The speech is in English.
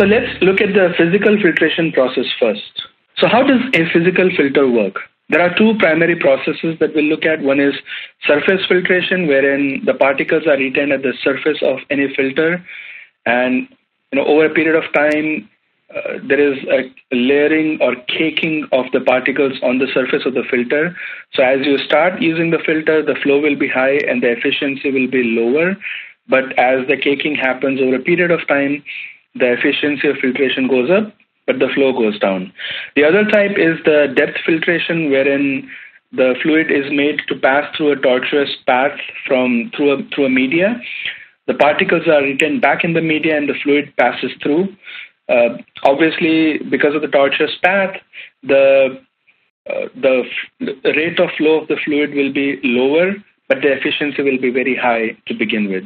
So let's look at the physical filtration process first. So how does a physical filter work? There are two primary processes that we'll look at. One is surface filtration, wherein the particles are retained at the surface of any filter, and you know over a period of time, uh, there is a layering or caking of the particles on the surface of the filter. So as you start using the filter, the flow will be high and the efficiency will be lower. But as the caking happens over a period of time, the efficiency of filtration goes up but the flow goes down. The other type is the depth filtration, wherein the fluid is made to pass through a tortuous path from through a, through a media. The particles are retained back in the media, and the fluid passes through. Uh, obviously, because of the tortuous path, the uh, the f- rate of flow of the fluid will be lower, but the efficiency will be very high to begin with.